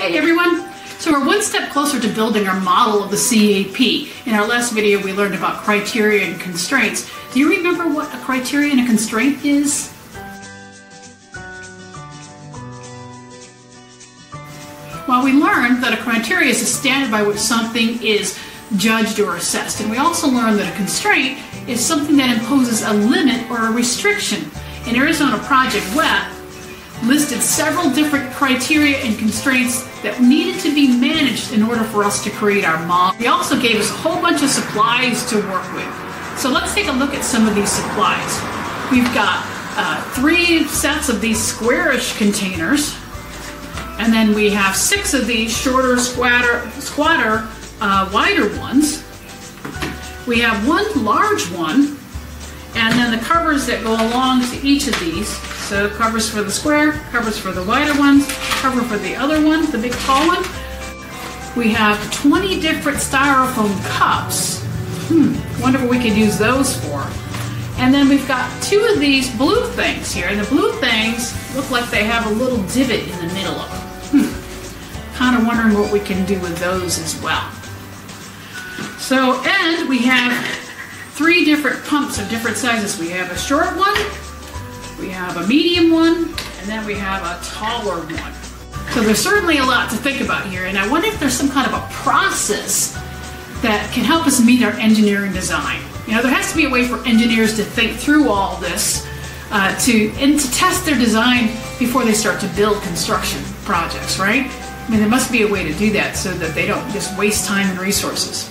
Hey everyone! So we're one step closer to building our model of the CAP. In our last video we learned about criteria and constraints. Do you remember what a criteria and a constraint is? Well, we learned that a criteria is a standard by which something is judged or assessed. And we also learned that a constraint is something that imposes a limit or a restriction. In Arizona Project WET, listed several different criteria and constraints that needed to be managed in order for us to create our model. He also gave us a whole bunch of supplies to work with. So let's take a look at some of these supplies. We've got uh, three sets of these squarish containers, and then we have six of these shorter, squatter, squatter, uh, wider ones. We have one large one, covers that go along to each of these. So covers for the square, covers for the wider ones, cover for the other one, the big tall one. We have 20 different styrofoam cups. Hmm, wonder what we could use those for. And then we've got two of these blue things here. And the blue things look like they have a little divot in the middle of them. Hmm. Kind of wondering what we can do with those as well. So, and we have three different pumps of different sizes. We have a short one, we have a medium one, and then we have a taller one. So there's certainly a lot to think about here, and I wonder if there's some kind of a process that can help us meet our engineering design. You know, there has to be a way for engineers to think through all this uh, to and to test their design before they start to build construction projects, right? I mean, there must be a way to do that so that they don't just waste time and resources.